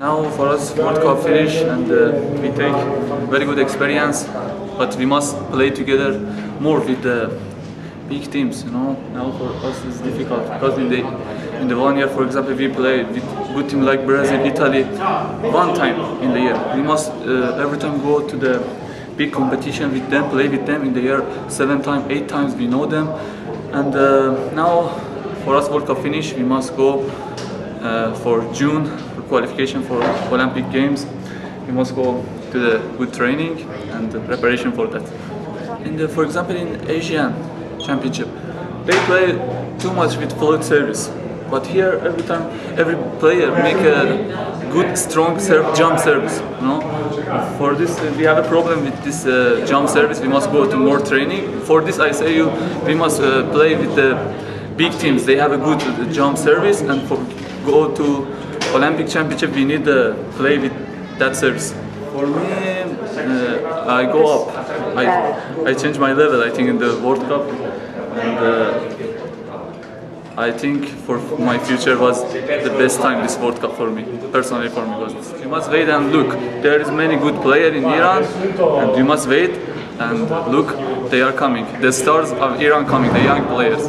Now for us World Cup finish and uh, we take very good experience, but we must play together more with the big teams. You know, now for us it's difficult because in the in the one year, for example, we play with good team like Brazil, Italy, one time in the year. We must uh, every time go to the big competition with them, play with them in the year seven times, eight times. We know them, and uh, now for us World Cup finish, we must go for June for qualification for Olympic Games. We must go to the good training and the preparation for that. In the, for example, in Asian Championship, they play too much with float service. But here, every time, every player make a good, strong serve, jump service. You know, for this uh, we have a problem with this uh, jump service. We must go to more training. For this, I say you, we must uh, play with the big teams. They have a good uh, jump service, and for go to Olympic Championship, we need to play with that service. For me, uh, I go up. I, I change my level. I think in the World Cup, and uh, I think for my future was the best time this World Cup for me. Personally, for me. This. You must wait and look. There is many good players in Iran, and you must wait and look. They are coming. The stars of Iran coming. The young players.